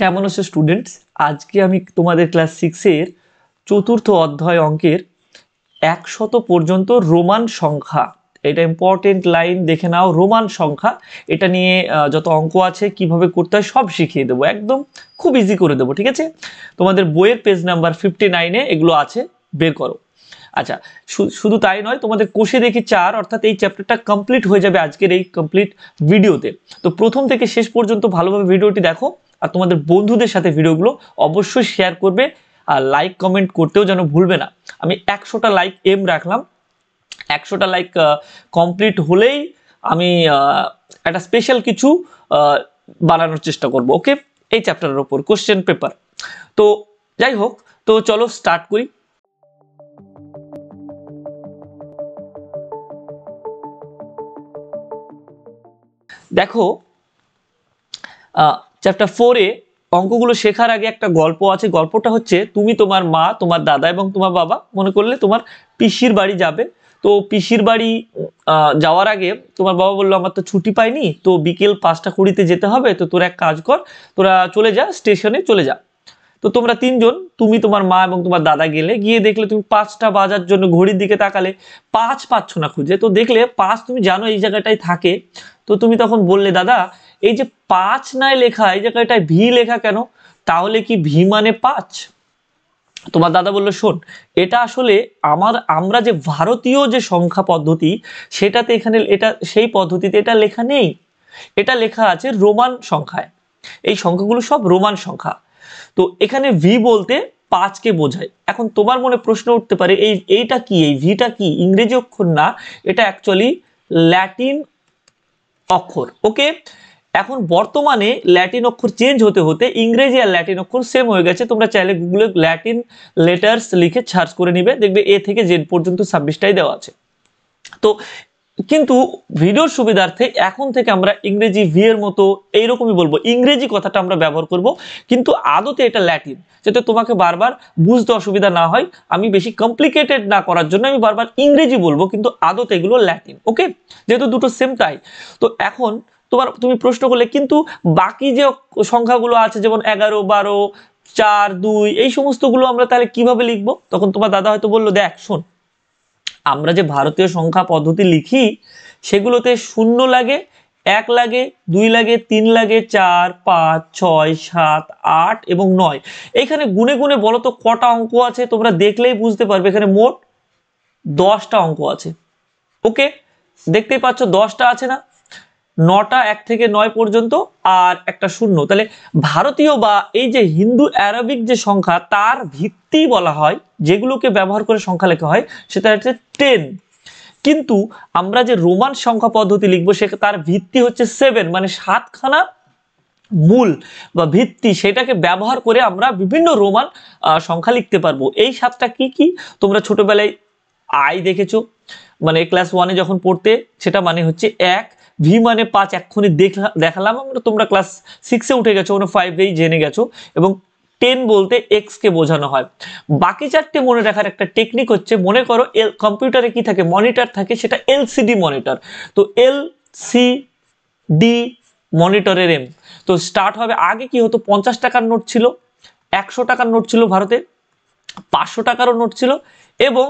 কেমন আছো স্টুডেন্টস আজকে আমি তোমাদের ক্লাস সিক্সের চতুর্থ অধ্যায় অঙ্কের একশত পর্যন্ত রোমান সংখ্যা। এটা ইম্পর্টেন্ট লাইন দেখে নাও রোমান সংখ্যা। এটা নিয়ে যত অঙ্ক আছে, কীভাবে করতে হয়, সব শিখিয়ে দেবো। একদম খুব ইজি করে দেবো, ঠিক আছে? তোমাদের বইয়ের পেজ নাম্বার ফিফটি নাইনে এগুলো আছে, বের করো। আচ্ছা শুধু তাই নয়, তোমাদের কোষে দেখি চার, অর্থাৎ এই চ্যাপ্টারটা কমপ্লিট হয়ে যাবে আজকের এই কমপ্লিট ভিডিওতে তো। প্রথম থেকে শেষ পর্যন্ত ভালোভাবে ভিডিওটি দেখো। আর তোমাদের বন্ধুদের সাথে ভিডিওগুলো অবশ্যই শেয়ার করবে আর লাইক কমেন্ট করতেও যেন ভুলবে না। আমি একশোটা লাইক এম রাখলাম। একশোটা লাইক কমপ্লিট হলেই আমি একটা স্পেশাল কিছু বানানোর চেষ্টা করব ওকে এই চ্যাপ্টারের ওপর কোশ্চেন পেপার তো যাই হোক, তো চলো স্টার্ট করি। দেখো চ্যাপ্টার ফোরে অঙ্কগুলো শেখার আগে একটা গল্প আছে। গল্পটা হচ্ছে তুমি তোমার মা, তোমার দাদা এবং তোমার বাবা মনে করলে তোমার পিসির বাড়ি যাবে। তো পিসির বাড়ি যাওয়ার আগে তোমার বাবা বলল, আমার তো ছুটি পাইনি, তো বিকেল পাঁচটা কুড়িতে যেতে হবে। তো তোরা এক কাজ কর, তোরা চলে যা, স্টেশনে চলে যা। তো তোমরা তিনজন, তুমি তোমার মা এবং তোমার দাদা গেলে, গিয়ে দেখলে তুমি পাঁচটা বাজার জন্য ঘড়ির দিকে তাকালে পাঁচ পাচ্ছ না খুঁজে। তো দেখলে পাঁচ তুমি জানো এই জায়গাটায় থাকে। তো তুমি তখন বললে, দাদা, এই যে পাঁচ নাই লেখা, এই জায়গাটায় ভি লেখা কেন? তাহলে কি ভি মানে পাঁচ? তোমার দাদা বলল, শোন, এটা আসলে আমার, আমরা যে ভারতীয় যে সংখ্যা পদ্ধতি, সেটাতে এখানে এটা, সেই পদ্ধতিতে এটা লেখা নেই। এটা লেখা আছে রোমান সংখ্যায়। এই সংখ্যাগুলো সব রোমান সংখ্যা। তো এখানে ভি বলতে পাঁচকে বোঝায়। এখন তোমার মনে প্রশ্ন উঠতে পারে, এই, এইটা কি? এই ভিটা কি? ইংরেজি অক্ষর না, এটা অ্যাকচুয়ালি ল্যাটিন অক্ষর ওকে এখন বর্তমানে ল্যাটিন অক্ষর চেঞ্জ হতে হতে ইংরেজি আর ল্যাটিন অক্ষর সেম হয়ে গেছে। তোমরা চাইলে গুগলে ল্যাটিন লেটার্স লিখে সার্চ করে নিবে। দেখবে এ থেকে জেড পর্যন্ত ছাব্বিশটাই দেওয়া আছে। তো কিন্তু ভিডিওর সুবিধার্থে এখন থেকে আমরা ইংরেজি ভি এর মতো এইরকমই বলব। ইংরেজি কথাটা আমরা ব্যবহার করব, কিন্তু আদতে এটা ল্যাটিন যাতে তোমাকে বারবার বুঝতে অসুবিধা না হয়। আমি বেশি কমপ্লিকেটেড না করার জন্য আমি বারবার ইংরেজি বলব, কিন্তু আদতে এগুলো ল্যাটিন ওকে যেহেতু দুটো সেম তাই। তো এখন তোমার, তুমি প্রশ্ন করলে, কিন্তু বাকি যে সংখ্যাগুলো আছে, যেমন এগারো, বারো, চার, দুই, এই সমস্তগুলো আমরা তাহলে কীভাবে লিখব? তখন তোমার দাদা হয়তো বলল, দেখ, শোন আমরা যে ভারতীয় সংখ্যা পদ্ধতি লিখি, সেগুলোতে শূন্য লাগে, এক লাগে, দুই লাগে, তিন লাগে, চার, পাঁচ, ছয়, সাত, আট এবং নয়। এখানে গুনে গুনে বলো তো কটা অঙ্ক আছে, তোমরা দেখলেই বুঝতে পারবে। এখানে মোট দশটা অঙ্ক আছে। ওকে? দেখতেই পাচ্ছ দশটা আছে না? নটা এক থেকে নয় পর্যন্ত আর একটা শূন্য। তাহলে ভারতীয় বা এই যে হিন্দু অ্যারাবিক যে সংখ্যা, তার ভিত্তি বলা হয়, যেগুলোকে ব্যবহার করে সংখ্যা লেখা হয়, সেটা হচ্ছে টেন কিন্তু আমরা যে রোমান সংখ্যা পদ্ধতি লিখব, সে তার ভিত্তি হচ্ছে সেভেন মানে সাতখানা মূল বা ভিত্তি, সেটাকে ব্যবহার করে আমরা বিভিন্ন রোমান সংখ্যা লিখতে পারব। এই সাতটা কি কি? তোমরা ছোটবেলায় আই দেখেছ। মানে ক্লাস ওয়ানে যখন পড়তে, সেটা মানে হচ্ছে এক ভি মানে পাঁচ এক্ষুনি দেখলা, দেখালাম আমরা তোমরা ক্লাস সিক্সে উঠে গেছো কোনো ফাইভেই জেনে গেছো। এবং টেন বলতে এক্স কে বোঝানো হয়। বাকি চারটে মনে রাখার একটা টেকনিক হচ্ছে, মনে করো এল কম্পিউটারে কি থাকে মনিটর থাকে, সেটা এলসিডি মনিটর তো এল সি ডি মনিটরের এম তো স্টার্ট হবে, আগে কি হতো, পঞ্চাশ টাকার নোট ছিল, একশো টাকার নোট ছিল ভারতে, পাঁচশো টাকারও নোট ছিল, এবং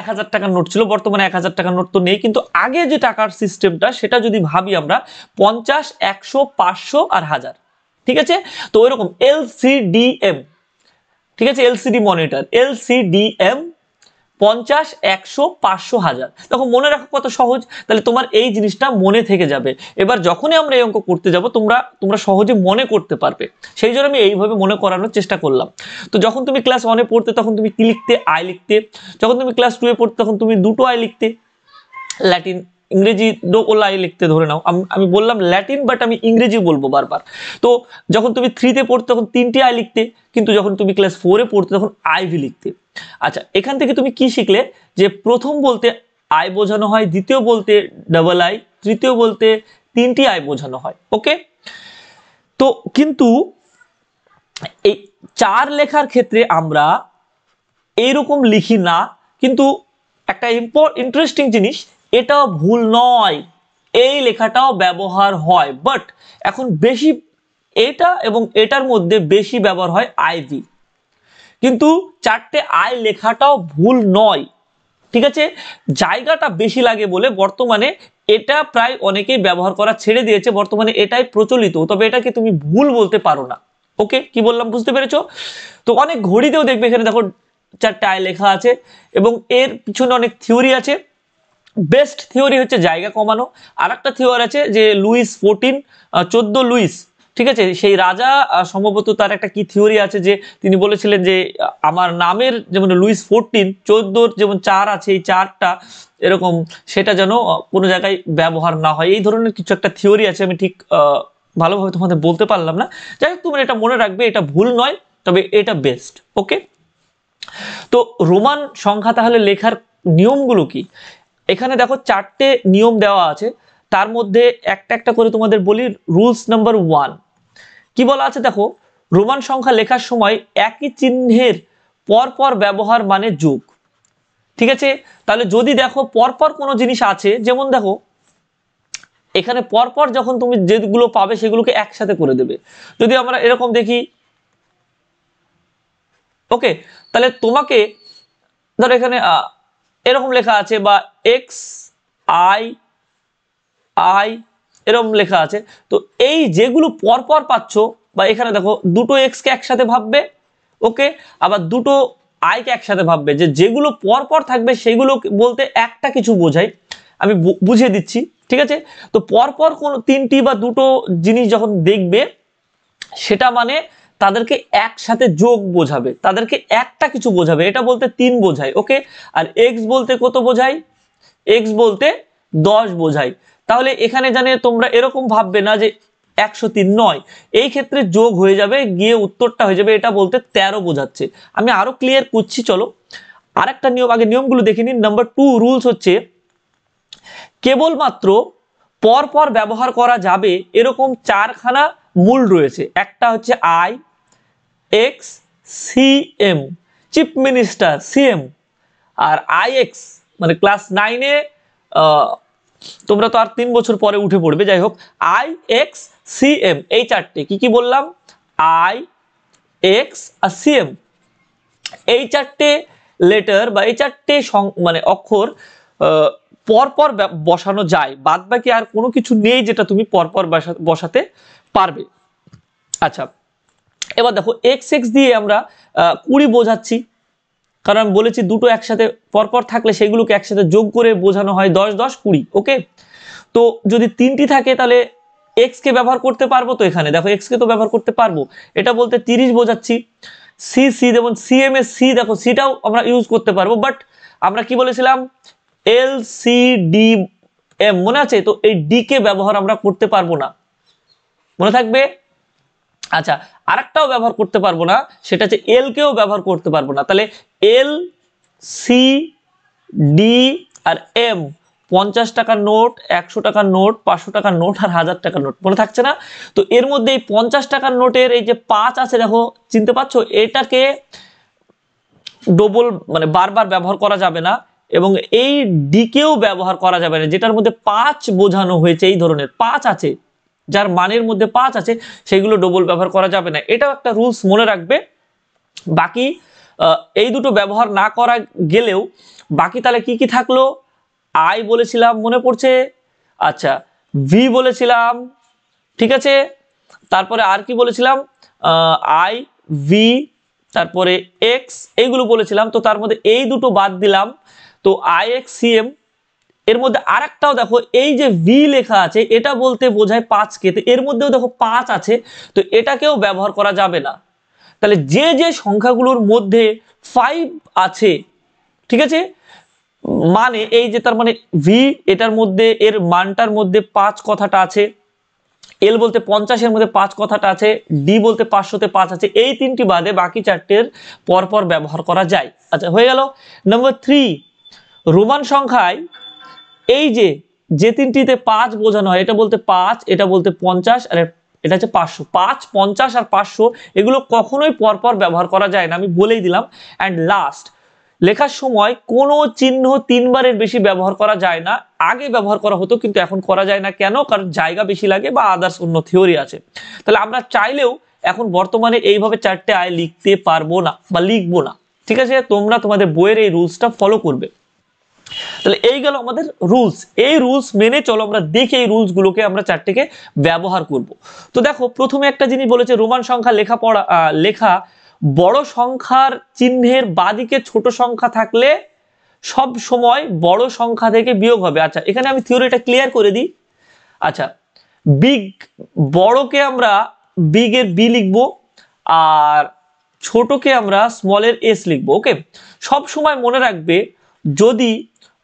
এক হাজার টাকার নোট ছিল, বর্তমানে এক হাজার টাকার নোট তো নেই, কিন্তু আগে যে টাকার সিস্টেমটা সেটা যদি ভাবি আমরা, পঞ্চাশ, একশো, পাঁচশো আর হাজার। ঠিক আছে? তো ওইরকম এলসিডিএম ঠিক আছে? এলসিডি মনিটর এলসিডিএম পঞ্চাশ, একশো, পাঁচশো হাজার। তখন মনে রাখা কত সহজ? তাহলে তোমার এই জিনিসটা মনে থেকে যাবে। এবার যখনই আমরা এই অঙ্ক করতে যাব, তোমরা তোমরা সহজে মনে করতে পারবে। সেই জন্য আমি এইভাবে মনে করানোর চেষ্টা করলাম। তো যখন তুমি ক্লাস ওয়ানে পড়তে, তখন তুমি কি লিখতে? আয় লিখতে। যখন তুমি ক্লাস টুয়ে পড়তে, তখন তুমি দুটো আয় লিখতে। ল্যাটিন ইংরেজি ডো ওলাই লিখতে ধরে নাও। আমি বললাম ল্যাটিন বাট আমি ইংরেজি বলব বারবার। তো যখন তুমি থ্রিতে পড়তে, তখন তিনটি আই লিখতে, কিন্তু যখন তুমি ক্লাস ফোরে পড়তে, তখন আইভি লিখতে। আচ্ছা এখান থেকে তুমি কি শিখলে? যে প্রথম বলতে আই বোঝানো হয়, দ্বিতীয় বলতে ডাবল আই তৃতীয় বলতে তিনটি আই বোঝানো হয়। ওকে তো কিন্তু এই চার লেখার ক্ষেত্রে আমরা এইরকম লিখি না, কিন্তু একটা ইম্পর ইন্টারেস্টিং জিনিস এটাও ভুল নয়। এই লেখাটাও ব্যবহার হয়। বাট এখন বেশি এটা এবং এটার মধ্যে বেশি ব্যবহার হয় আইভি কিন্তু চারটে আই লেখাটাও ভুল নয়। ঠিক আছে? জায়গাটা বেশি লাগে বলে বর্তমানে এটা প্রায় অনেকেই ব্যবহার করা ছেড়ে দিয়েছে। বর্তমানে এটাই প্রচলিত। তবে এটাকে তুমি ভুল বলতে পারো না। ওকে কি বললাম? বুঝতে পেরেছ? তো অনেক ঘড়িতেও দেখবে এখানে দেখো চারটে আয় লেখা আছে এবং এর পিছনে অনেক থিওরি আছে। বেস্ট থিওরি হচ্ছে জায়গা কমানো। আর একটা থিওরি আছে যে লুইস ফোরটিন চোদ্দ লুইস, ঠিক আছে? সেই রাজা সম্ভবত তার একটা কি থিওরি আছে যে তিনি বলেছিলেন যে আমার নামের যেমন লুইস ফোরটিন, চোদ্দোর যেমন চার আছে, এই চারটা এরকম, সেটা যেন কোনো জায়গায় ব্যবহার না হয়। এই ধরনের কিছু একটা থিওরি আছে, আমি ঠিক ভালোভাবে তোমাদের বলতে পারলাম না। যাই হোক, তুমি এটা মনে রাখবে, এটা ভুল নয়, তবে এটা বেস্ট, ওকে? তো রোমান সংখ্যা তাহলে লেখার নিয়মগুলো কি? এখানে দেখো চারটে নিয়ম দেওয়া আছে। তার মধ্যে একটা একটা করে তোমাদের বলি রুলস নাম্বার ওয়ান কি বলা আছে দেখো? রোমান সংখ্যা লেখার সময় একই চিহ্নের পরপর ব্যবহার মানে যুগ। ঠিক আছে? তাহলে যদি দেখো পরপর কোনো জিনিস আছে, যেমন দেখো, এখানে পরপর যখন তুমি যেগুলো পাবে সেগুলোকে একসাথে করে দেবে। যদি আমরা এরকম দেখি ওকে তাহলে তোমাকে, ধরো এখানে এরকম লেখা আছে বা এক্স আই আই এরকম লেখা আছে। তো এই যেগুলো পরপর পাচ্ছ, বা এখানে দেখো দুটো এক্সকে একসাথে ভাববে ওকে আবার দুটো আইকে একসাথে ভাববে। যে যেগুলো পরপর থাকবে, সেগুলো বলতে একটা কিছু বোঝায় আমি বুঝিয়ে দিচ্ছি, ঠিক আছে? তো পরপর কোনো তিনটি বা দুটো জিনিস যখন দেখবে, সেটা মানে তাদেরকে একসাথে যোগ বোঝাবে, তাদেরকে একটা কিছু বোঝাবে, এটা বলতে তিন বোঝায়, ওকে? আর এক্স বলতে কত বোঝায়? এক্স বলতে দশ বোঝায়। তাহলে এখানে জানে তোমরা এরকম ভাববে না যে একশো তিন নয়। এই ক্ষেত্রে যোগ হয়ে যাবে, গিয়ে উত্তরটা হয়ে যাবে, এটা বলতে তেরো বোঝাচ্ছে। আমি আরও ক্লিয়ার করছি, চলো। আরেকটা নিয়ম, আগে নিয়মগুলো দেখে নিন। নাম্বার টু রুলস হচ্ছে, কেবলমাত্র পরপর ব্যবহার করা যাবে এরকম চারখানা মূল রয়েছে। একটা হচ্ছে I X C M chief minister CM R I X মানে ক্লাস নাইনে তোমরা তো আর তিন বছর পরে উঠে পড়বে। যাই হোক আই এক্স সি এম এই চারটে। কি কি বললাম? আই এক্স আর সি এম এই চারটে লেটার বা এই চারটে মানে অক্ষর পরপর বসানো যায়। বাদ বাকি আর কোনো কিছু নেই যেটা তুমি পরপর বসাতে পারবে। আচ্ছা এবার দেখো এক্স এক্স দিয়ে আমরা কুড়ি বোঝাচ্ছি। কারণ আমি বলেছি দুটো একসাথে পরপর থাকলে সেগুলোকে একসাথে যোগ করে বোঝানো হয় দশ দশ, কুড়ি ওকে তো যদি তিনটি থাকে তাহলে এক্সকে ব্যবহার করতে পারব তো এখানে। দেখো এক্সকে তো ব্যবহার করতে পারব। এটা বলতে তিরিশ বোঝাচ্ছি। সি সি যেমন সি এম এস সি দেখো সিটাও আমরা ইউজ করতে পারব বাট আমরা কি বলেছিলাম? এল সি ডি এম মনে আছে? তো এই ডি কে ব্যবহার আমরা করতে পারব না। মনে থাকবে? আচ্ছা আরেকটাও ব্যবহার করতে পারব না, সেটা হচ্ছে এল কেও ব্যবহার করতে পারব না। তাহলে এল সি ডি আর এম পঞ্চাশ টাকার নোট, একশো টাকার নোট, পাঁচশো টাকার নোট আর হাজার টাকার নোট, মনে থাকছে না? তো এর মধ্যে এই পঞ্চাশ টাকার নোটের এই যে পাঁচ আছে, দেখো, চিনতে পারছ? এটাকে ডবল মানে বারবার ব্যবহার করা যাবে না এবং এই ডিকেও ব্যবহার করা যাবে না, যেটার মধ্যে পাঁচ বোঝানো হয়েছে, এই ধরনের পাঁচ আছে। যার মানের মধ্যে পাঁচ আছে সেগুলো ডবল ব্যবহার করা যাবে না। এটাও একটা রুলস মনে রাখবে। বাকি এই দুটো ব্যবহার না করা গেলেও বাকি তাহলে কি কি থাকল? আই বলেছিলাম, মনে পড়ছে? আচ্ছা ভি বলেছিলাম, ঠিক আছে? তারপরে আর কি বলেছিলাম? আই ভি তারপরে এক্স এইগুলো বলেছিলাম। তো তার মধ্যে এই দুটো বাদ দিলাম। তো আই এক্স সি এম এর মধ্যে আরেকটাও দেখো, এই যে ভি লেখা আছে, এটা বলতে বোঝায় পাঁচকে তো এর মধ্যেও দেখো পাঁচ আছে, তো এটাকেও ব্যবহার করা যাবে না। তাহলে যে যে সংখ্যাগুলোর মধ্যে ফাইভ আছে, ঠিক আছে? মানে এই যে তার মানে ভি এটার মধ্যে, এর মানটার মধ্যে পাঁচ কথাটা আছে এল বলতে পঞ্চাশের মধ্যে পাঁচ কথাটা আছে ডি বলতে পাঁচশোতে পাঁচ আছে, এই তিনটি বাদে বাকি চারটের পরপর ব্যবহার করা যায়। আচ্ছা হয়ে গেল। নম্বর থ্রি রোমান সংখ্যায় এই যে যে তিনটিতে পাঁচ বোঝানো হয়, এটা বলতে পাঁচ, এটা বলতে পঞ্চাশ, আর এটা হচ্ছে পাঁচশো। পাঁচ, পঞ্চাশ আর পাঁচশো, এগুলো কখনোই পরপর ব্যবহার করা যায় না, আমি বলেই দিলাম। অ্যান্ড লাস্ট লেখার সময় কোনো চিহ্ন তিনবারের বেশি ব্যবহার করা যায় না। আগে ব্যবহার করা হতো, কিন্তু এখন করা যায় না। কেন? কারণ জায়গা বেশি লাগে বা আদার্স অন্য থিওরি আছে। তাহলে আমরা চাইলেও এখন বর্তমানে এইভাবে চারটে আয় লিখতে পারব না বা লিখব না। ঠিক আছে? তোমরা তোমাদের বইয়ের এই রুলসটা ফলো করবে। তাহলে এই গেল আমাদের রুলস এই রুলস মেনে চলো, আমরা দেখে এই রুলসগুলোকে আমরা চারটেকে ব্যবহার করব। তো দেখো, প্রথমে একটা জিনিস বলেছে, রোমান সংখ্যা লেখা পড়া লেখা, বড় সংখ্যার চিহ্নের বাদিকে ছোট সংখ্যা থাকলে সব সময় বড় সংখ্যা থেকে বিয়োগ হবে। আচ্ছা এখানে আমি থিওরিটা ক্লিয়ার করে দিই। আচ্ছা বিগ বড়কে আমরা বিগের বি লিখব আর ছোটকে আমরা স্মলের এস লিখব ওকে সব সময় মনে রাখবে, যদি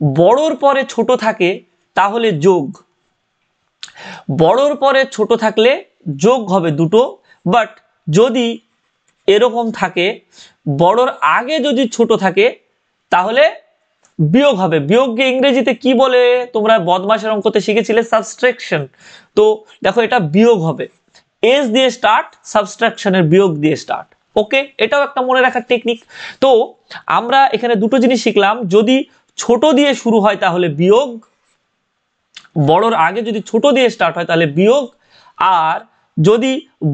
বড়র পরে ছোট থাকে, তাহলে যোগ। বড়র পরে ছোট থাকলে যোগ হবে দুটো বাট যদি এরকম থাকে, বড়র আগে যদি ছোট থাকে, তাহলে বিয়োগ হবে। বিয়োগকে ইংরেজিতে কি বলে? তোমরা বদমাসের অঙ্কতে শিখেছিলে সাবস্ট্রাকশন তো দেখো এটা বিয়োগ হবে। এস দিয়ে স্টার্ট সাবস্ট্রাকশনের বিয়োগ দিয়ে স্টার্ট ওকে এটাও একটা মনে রাখার টেকনিক তো আমরা এখানে দুটো জিনিস শিখলাম। যদি ছোট দিয়ে শুরু হয় তাহলে বিয়োগ। বড়র আগে যদি ছোট দিয়ে স্টার্ট হয় তাহলে বিয়োগ। আর যদি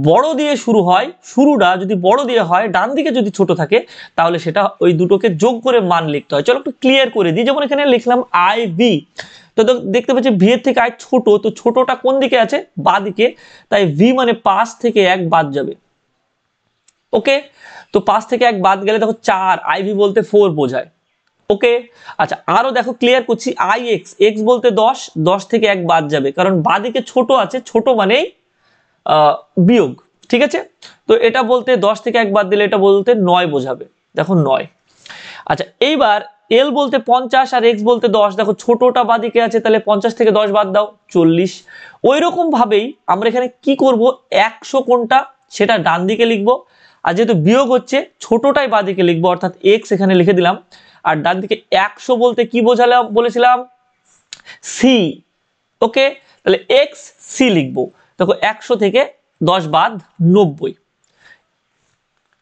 বড় দিয়ে শুরু হয়, শুরুটা যদি বড় দিয়ে হয়, ডান দিকে যদি ছোট থাকে, তাহলে সেটা ওই দুটোকে যোগ করে মান লিখতে হয়। চলো একটু ক্লিয়ার করে দিই। যেমন এখানে লিখলাম আই বি তো দেখতে পাচ্ছি ভি এর থেকে আই ছোট, তো ছোটটা কোন দিকে আছে? বা দিকে। তাই ভি মানে পাঁচ থেকে এক বাদ যাবে। ওকে তো পাঁচ থেকে এক বাদ গেলে দেখো চার আই আইভি বলতে ফোর বোঝায়। ওকে? আচ্ছা আরও দেখো ক্লিয়ার করছি আই এক্স এক্স বলতে দশ দশ থেকে এক বাদ যাবে, কারণ বাদিকে ছোট আছে, ছোট মানেই বিয়োগ, ঠিক আছে? তো এটা বলতে দশ থেকে এক বাদ দিলে এটা বলতে নয় বোঝাবে, দেখো নয়। আচ্ছা এইবার এল বলতে পঞ্চাশ আর এক্স বলতে দশ, দেখো ছোটটা বাদিকে আছে, তাহলে পঞ্চাশ থেকে দশ বাদ দাও, চল্লিশ। ওই ভাবেই আমরা এখানে কি করব, একশো কোনটা, সেটা ডান দিকে লিখব, আর যেহেতু বিয়োগ হচ্ছে, ছোটটাই বাদিকে লিখব, অর্থাৎ এক্স এখানে লিখে দিলাম আর ডান দিকে একশো বলতে কি বোঝালাম, বলেছিলাম? সি ওকে তাহলে এক্স সি লিখব। দেখো, একশো থেকে দশ বাদ নব্বই।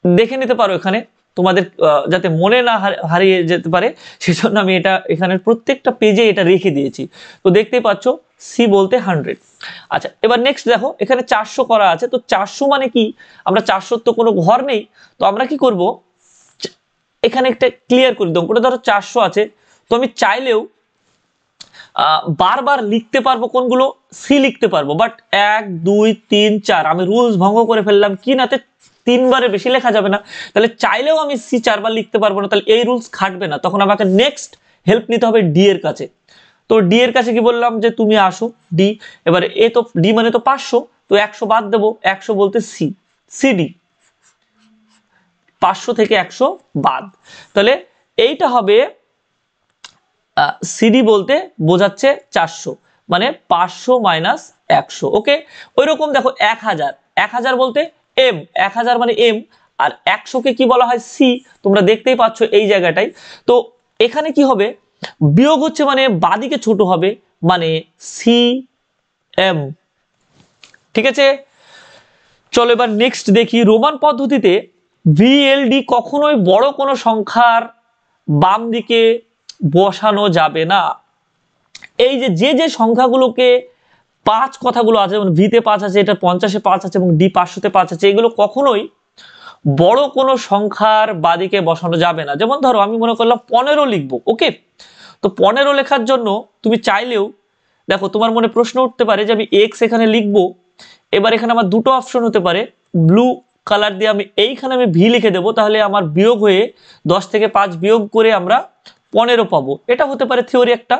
দেখে নিতে পারো এখানে, তোমাদের যাতে মনে না হারিয়ে যেতে পারে, সেজন্য আমি এটা এখানের প্রত্যেকটা পেজে এটা রেখে দিয়েছি। তো দেখতেই পাচ্ছ সি বলতে হান্ড্রেড আচ্ছা এবার নেক্সট দেখো, এখানে চারশো করা আছে। তো চারশো মানে কি? আমরা চারশোর তো কোনো ঘর নেই। তো আমরা কি করব? এখানে একটা ক্লিয়ার করি দম ওটা ধরো চারশো আছে। তো আমি চাইলেও বারবার লিখতে পারব কোনগুলো সি লিখতে পারব। বাট এক, দুই, তিন, চার, আমি রুলস ভঙ্গ করে ফেললাম কি নাতে তিনবারে বেশি লেখা যাবে না। তাহলে চাইলেও আমি সি চারবার লিখতে পারব না, তাহলে এই রুলস খাটবে না। তখন আমাকে নেক্সট হেল্প নিতে হবে ডি এর কাছে। তো ডি এর কাছে কি বললাম যে, তুমি আসো ডি এবারে এ তো ডি মানে তো পাঁচশো, তো একশো বাদ দেবো। একশো বলতে সি সিডি পাঁচশো থেকে একশো বাদ। তাহলে এইটা হবে সিডি বলতে বোঝাচ্ছে চারশো মানে পাঁচশো মাইনাস একশো, ওকে? ওই রকম দেখো, এক হাজার। এক হাজার বলতে এম এক হাজার মানে এম আর একশোকে কি বলা হয়? সি তোমরা দেখতেই পাচ্ছ এই জায়গাটাই। তো এখানে কি হবে? বিয়োগ হচ্ছে মানে বাদিকে ছোট হবে মানে সি এম ঠিক আছে? চলো এবার নেক্সট দেখি। রোমান পদ্ধতিতে ভিএলডি কখনোই বড় কোনো সংখ্যার বাম দিকে বসানো যাবে না। এই যে যে যে সংখ্যাগুলোকে পাঁচ কথাগুলো আছে, যেমন ভিতে পাঁচ আছে, এটা পঞ্চাশে পাঁচ আছে এবং ডি পাঁচশোতে পাঁচ আছে, এগুলো কখনোই বড় কোনো সংখ্যার বাদিকে বসানো যাবে না। যেমন ধরো, আমি মনে করলাম পনেরো লিখব ওকে তো পনেরো লেখার জন্য তুমি চাইলেও, দেখো, তোমার মনে প্রশ্ন উঠতে পারে যে আমি এক্স এখানে লিখব, এবার এখানে আমার দুটো অপশন হতে পারে ব্লু কালার দিয়ে আমি এইখানে আমি ভি লিখে দেবো, তাহলে আমার বিয়োগ হয়ে দশ থেকে পাঁচ বিয়োগ করে আমরা পনেরো পাবো। এটা হতে পারে থিওরি একটা।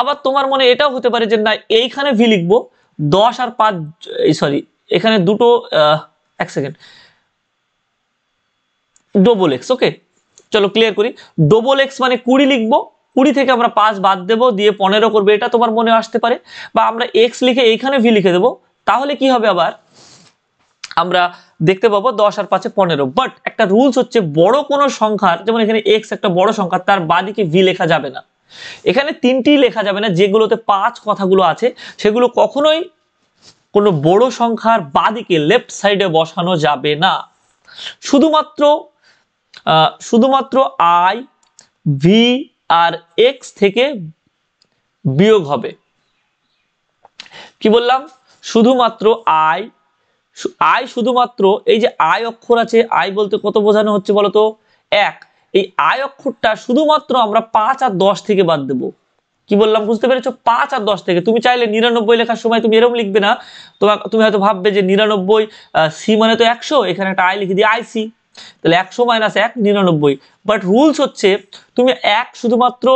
আবার তোমার মনে এটাও হতে পারে যে না, এইখানে ভি লিখব, দশ আর পাঁচ সরি এখানে দুটো এক সেকেন্ড ডবল এক্স ওকে চলো ক্লিয়ার করি। ডবল এক্স মানে কুড়ি লিখব, কুড়ি থেকে আমরা পাঁচ বাদ দেবো, দিয়ে পনেরো করবে, এটা তোমার মনে আসতে পারে। বা আমরা এক্স লিখে এইখানে ভি লিখে দেবো, তাহলে কি হবে আবার? আমরা দেখতে পাবো দশ আর পাঁচে পনেরো। বাট একটা রুলস হচ্ছে বড় কোনো সংখ্যার, যেমন এখানে এক্স একটা বড় সংখ্যা, তার বাদিকে ভি লেখা যাবে না। এখানে তিনটি লেখা যাবে না, যেগুলোতে পাঁচ কথাগুলো আছে, সেগুলো কখনোই কোনো বড় সংখ্যার বাদিকে লেফট সাইডে বসানো যাবে না। শুধুমাত্র শুধুমাত্র আই ভি আর এক্স থেকে বিয়োগ হবে। কি বললাম? শুধুমাত্র আই আই শুধুমাত্র এই যে আয় অক্ষর আছে, আয় বলতে কত বোঝানো হচ্ছে বলতো? এক, এই আয় অক্ষরটা শুধুমাত্র আমরা পাঁচ আর দশ থেকে বাদ দেবো। কি বললাম বুঝতে পেরেছ? পাঁচ আর দশ থেকে। তুমি চাইলে নিরানব্বই লেখার সময় তুমি এরকম লিখবে না। তোমার তুমি হয়তো ভাববে যে নিরানব্বই সি মানে তো একশো, এখানে একটা আয় লিখে দিই আই সি তাহলে একশো মাইনাস এক, নিরানব্বই। বাট রুলস হচ্ছে, তুমি এক শুধুমাত্র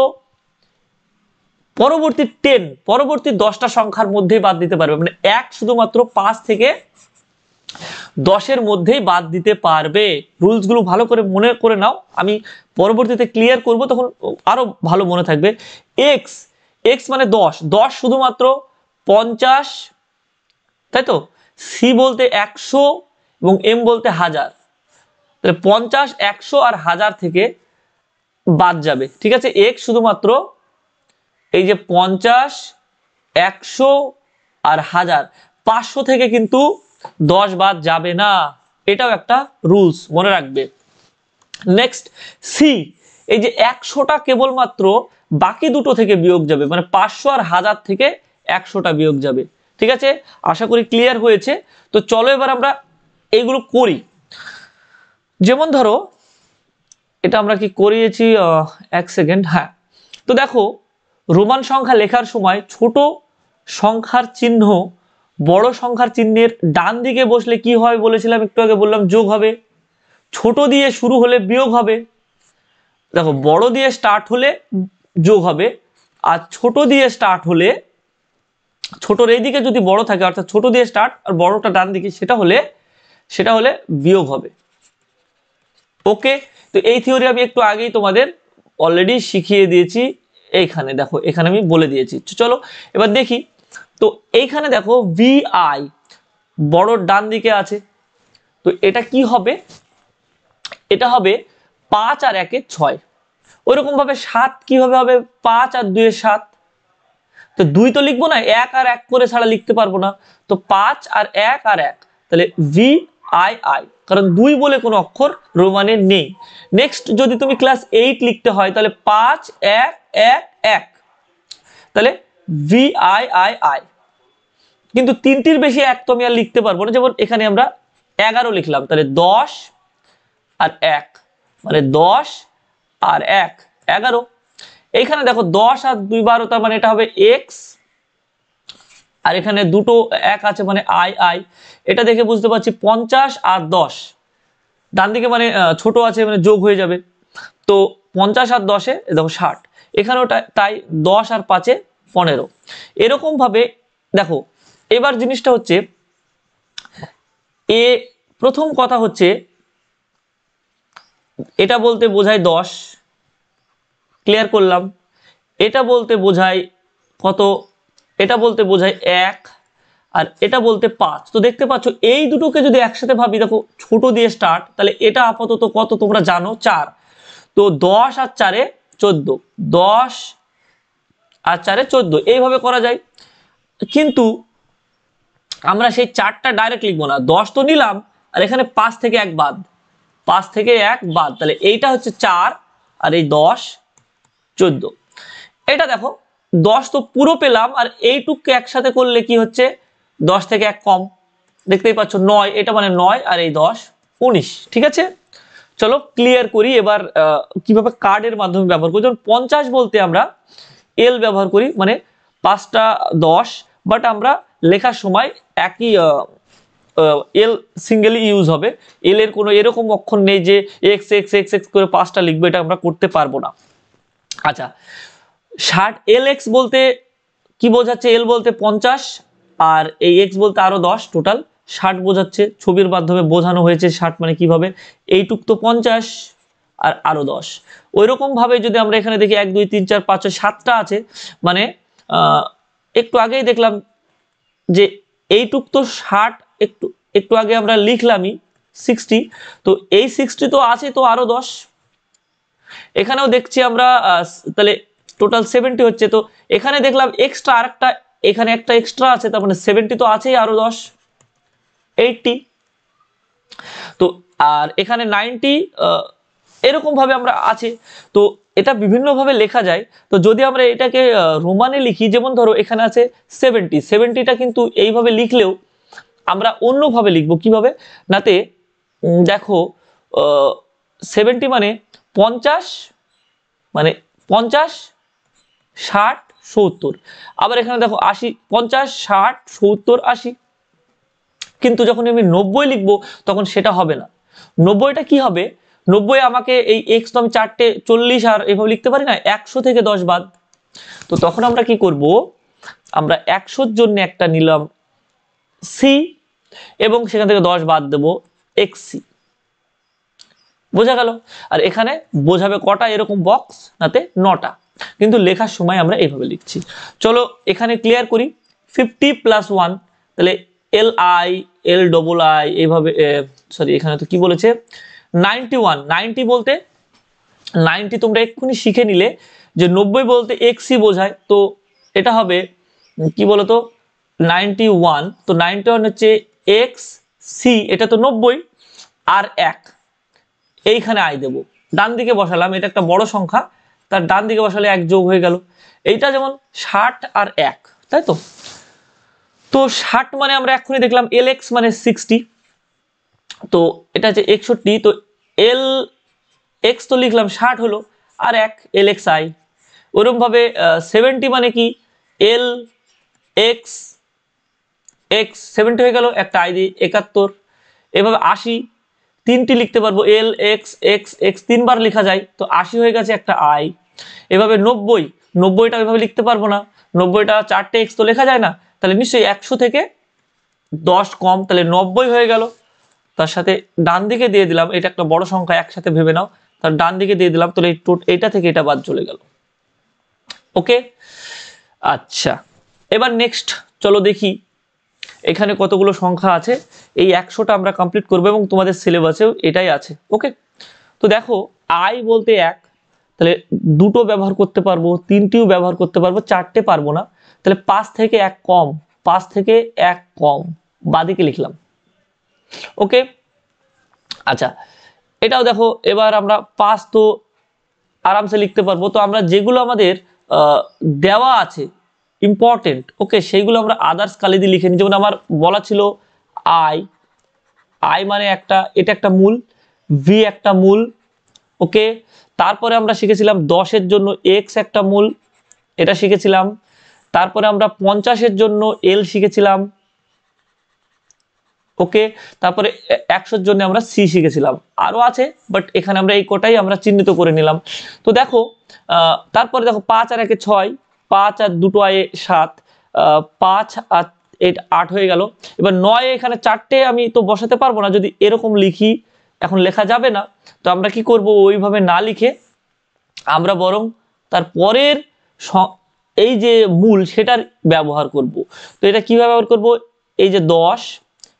পরবর্তী টেন পরবর্তী দশটা সংখ্যার মধ্যেই বাদ দিতে পারবে। মানে এক শুধুমাত্র পাঁচ থেকে দশের মধ্যেই বাদ দিতে পারবে। রুলসগুলো ভালো করে মনে করে নাও। আমি পরবর্তীতে ক্লিয়ার করব, তখন আরও ভালো মনে থাকবে। এক্স এক্স মানে দশ। দশ শুধুমাত্র পঞ্চাশ, তাই তো? সি বলতে একশো এবং এম বলতে হাজার। তাহলে পঞ্চাশ, একশো আর হাজার থেকে বাদ যাবে। ঠিক আছে? এক্স শুধুমাত্র এই যে পঞ্চাশ, একশো আর হাজার। পাঁচশো থেকে কিন্তু দশ বাদ যাবে না। এটাও একটা রুলস মনে রাখবে। নেক্সট সি এই যে একশোটা কেবলমাত্র বাকি দুটো থেকে বিয়োগ যাবে মানে পাঁচশো আর হাজার থেকে একশোটা বিয়োগ যাবে। ঠিক আছে? আশা করি ক্লিয়ার হয়েছে। তো চলো এবার আমরা এইগুলো করি। যেমন ধরো, এটা আমরা কি করিয়েছি? এক সেকেন্ড হ্যাঁ। তো দেখো, রোমান সংখ্যা লেখার সময় ছোট সংখ্যার চিহ্ন বড় সংখ্যার চিহ্নের ডান দিকে বসলে কি হয় বলেছিলাম, একটু আগে বললাম যোগ হবে। ছোট দিয়ে শুরু হলে বিয়োগ হবে। দেখো, বড় দিয়ে স্টার্ট হলে যোগ হবে, আর ছোট দিয়ে স্টার্ট হলে, ছোটর এই দিকে যদি বড় থাকে, অর্থাৎ ছোট দিয়ে স্টার্ট আর বড়টা ডান দিকে, সেটা হলে সেটা হলে বিয়োগ হবে। ওকে তো এই থিওরি আমি একটু আগেই তোমাদের অলরেডি শিখিয়ে দিয়েছি। এইখানে দেখো, এখানে আমি বলে দিয়েছি। চলো, এবার দেখি তো এইখানে দেখো ভিআই বড় ডান দিকে আছে। তো এটা কি হবে? এটা হবে পাঁচ আর একে ছয়। ওইরকম ভাবে সাত কীভাবে হবে? পাঁচ আর দুয়ে সাত। তো দুই তো লিখব না, এক আর এক করে ছাড়া লিখতে পারব না। তো পাঁচ আর এক আর এক, তাহলে ভি আই আই কারণ দুই বলে কোনো অক্ষর রোমানে নেই। নেক্সট যদি তুমি ক্লাস এইট লিখতে হয়, তাহলে পাঁচ, এক এক এক। তাহলে ভি আই আই আই কিন্তু তিনটির বেশি এক তো আমি আর লিখতে পারব না। যেমন এখানে আমরা এগারো লিখলাম, তাহলে দশ আর এক। মানে দশ আর এক, এগারো। এইখানে দেখো দশ আর দুই বারো, তার মানে এটা হবে এক্স আর এখানে দুটো এক আছে মানে আই আই এটা দেখে বুঝতে পারছি পঞ্চাশ আর দশ। ডান দিকে মানে ছোট আছে মানে যোগ হয়ে যাবে। তো পঞ্চাশ আর দশে দেখো ষাট। এখানেও তাই দশ আর পাঁচে পনেরো। এরকম ভাবে দেখো, এবার জিনিসটা হচ্ছে, এ প্রথম কথা হচ্ছে, এটা বলতে বোঝায় দশ ক্লিয়ার করলাম। এটা বলতে বোঝায় কত, এটা বলতে বোঝায় এক, আর এটা বলতে পাঁচ। তো দেখতে পাচ্ছ, এই দুটোকে যদি একসাথে ভাবি, দেখো, ছোট দিয়ে স্টার্ট তাহলে এটা আপাতত কত তোমরা জানো? চার। তো দশ আর চারে চোদ্দ। দশ আর চারে চোদ্দ, এইভাবে করা যায়। কিন্তু আমরা সেই চারটা ডাইরেক্ট লিখব না। দশ তো নিলাম, আর এখানে পাঁচ থেকে এক বাদ। পাঁচ থেকে এক বাদ, তাহলে এইটা হচ্ছে চার, আর এই দশ, চোদ্দ। এটা দেখো, দশ তো পুরো পেলাম, আর এইটুককে একসাথে করলে কি হচ্ছে? দশ থেকে এক কম। দেখতেই পাচ্ছ, নয়, এটা মানে নয়, আর এই দশ, উনিশ, ঠিক আছে? চলো ক্লিয়ার করি, এবার কীভাবে কার্ডের মাধ্যমে ব্যবহার করি। যেমন পঞ্চাশ বলতে আমরা এল ব্যবহার করি মানে পাঁচটা দশ বাট আমরা লেখার সময় একই এল সিঙ্গেলি ইউজ হবে। এল এর কোনো এরকম অক্ষর নেই যে এক্স এক্স এক্স এক্স করে পাঁচটা লিখব, এটা আমরা করতে পারব না। আচ্ছা ষাট এল এক্স বলতে কি বোঝাচ্ছে? এল বলতে পঞ্চাশ, আর এই এক্স বলতে আরও দশ টোটাল ষাট বোঝাচ্ছে, ছবির মাধ্যমে বোঝানো হয়েছে ষাট মানে কীভাবে? এইটুক তো পঞ্চাশ। আর আরও দশ। ওই রকম ভাবে যদি আমরা এখানে দেখি এক, দুই, তিন, চার, পাঁচ, ছয়, সাতটা আছে মানে একটু আগেই দেখলাম যে এইটুক তো ষাট, একটু একটু আগে আমরা লিখলামই সিক্সটি তো এই সিক্সটি তো আছে তো আরও দশ। এখানেও দেখছি আমরা তাহলে টোটাল সেভেন্টি হচ্ছে, তো এখানে দেখলাম এক্সট্রা আরেকটা, এখানে একটা এক্সট্রা আছে, তার মানে সেভেন্টি তো আছেই আরও দশ। এইটটি তো আর এখানে নাইনটি এরকম ভাবে আমরা আছে। তো এটা বিভিন্নভাবে লেখা যায়। তো যদি আমরা এটাকে রোমানে লিখি, যেমন ধরো এখানে আছে সেভেন্টি সেভেন্টিটা কিন্তু এইভাবে লিখলেও আমরা অন্যভাবে লিখব কীভাবে? নাতে দেখো সেভেন্টি মানে পঞ্চাশ মানে পঞ্চাশ, ষাট, সত্তর। আবার এখানে দেখো আশি, পঞ্চাশ, ষাট, সত্তর, আশি। কিন্তু যখন আমি নব্বই লিখব, তখন সেটা হবে না। নব্বইটা কি হবে? নব্বই আমাকে এই এক্স আমি চারটে চল্লিশ আর এভাবে লিখতে পারি না, একশো থেকে দশ বাদ। তো তখন আমরা কি করব? আমরা একশোর জন্য একটা নিলাম সি এবং সেখান থেকে দশ বাদ দেবো এক্স সি বোঝা গেল? আর এখানে বোঝাবে কটা এরকম বক্স নাতে নটা। কিন্তু লেখার সময় আমরা এইভাবে লিখছি। চলো এখানে ক্লিয়ার করি। ফিফটি প্লাস ওয়ান তাহলে L I L double I এইভাবে সরি এখানে তো কি বলেছে? নাইনটি ওয়ান নাইনটি বলতে নাইনটি তোমরা এক্ষুনি শিখে নিলে যে নব্বই বলতে এক্সি বোঝায়, তো এটা হবে, কি বলতো নাইনটি ওয়ান তো নাইনটি ওয়ান হচ্ছে এক্স সি এটা তো নব্বই, আর এক। এইখানে আই দেব। ডান দিকে বসালাম, এটা একটা বড় সংখ্যা, তার ডান দিকে বসালে এক যোগ হয়ে গেল। এইটা যেমন ষাট আর এক, তাই তো? তো ষাট মানে আমরা এক্ষুনি দেখলাম এল এক্স মানে সিক্সটি তো এটা হচ্ছে একষট্টি, তো এল এক্স তো লিখলাম ষাট হলো, আর এক এল এক্স আই ওরমভাবে সেভেন্টি মানে কি? এল এক্স এক্স সেভেন্টি হয়ে গেল, একটা আই দিয়ে একাত্তর। এভাবে আশি, তিনটি লিখতে পারব এল এক্স এক্স এক্স তিনবার লেখা যায়, তো আশি হয়ে গেছে একটা আই এভাবে নব্বই, নব্বইটা এভাবে লিখতে পারব না, নব্বইটা চারটে এক্স তো লেখা যায় না, তাহলে নিশ্চয়ই একশো থেকে দশ কম, তাহলে নব্বই হয়ে গেল। তার সাথে ডান দিকে দিয়ে দিলাম, এটা একটা বড় সংখ্যা, একসাথে ভেবে নাও। তার ডান দিকে দিয়ে দিলাম, তাহলে এইটা থেকে এটা বাদ চলে গেল। ওকে? আচ্ছা। এবার নেক্সট, চলো দেখি। এখানে কতগুলো সংখ্যা আছে? এই একশোটা আমরা কমপ্লিট করব এবং তোমাদের সিলেবাসেও এটাই আছে। ওকে? তো দেখো আই বলতে এক, তাহলে দুটো ব্যবহার করতে পারব, তিনটিও ব্যবহার করতে পারব, চারটে পারব না। তাহলে পাঁচ থেকে এক কম, পাঁচ থেকে এক কম বাদিকে লিখলাম। ওকে? আচ্ছা এটাও দেখো, এবার আমরা পাঁচ তো আরামসে লিখতে পারব। তো আমরা যেগুলো আমাদের দেওয়া আছে ইম্পর্টেন্ট ওকে, সেইগুলো আমরা আদার্স কালি দিয়ে লিখে নিই। যেমন আমার বলা ছিল আই আই মানে একটা, এটা একটা মূল ভি একটা মূল, ওকে? তারপরে আমরা শিখেছিলাম দশের জন্য এক্স একটা মূল, এটা শিখেছিলাম। তারপরে আমরা পঞ্চাশের জন্য এল শিখেছিলাম। ওকে, তারপরে একশোর জন্য আমরা সি শিখেছিলাম। আরও আছে বাট এখানে আমরা এই কোটাই আমরা চিহ্নিত করে নিলাম। তো দেখো তারপরে দেখো পাঁচ আর একে ছয়, পাঁচ আর দুটো আয়ে সাত পাঁচ আর এইট আট হয়ে গেল। এবার নয় এখানে চারটে আমি তো বসাতে পারব না, যদি এরকম লিখি, এখন লেখা যাবে না। তো আমরা কি করব? ওইভাবে না লিখে আমরা বরং তার পরের এই যে মূল সেটার ব্যবহার করব। তো এটা কি ব্যবহার করব? এই যে দশ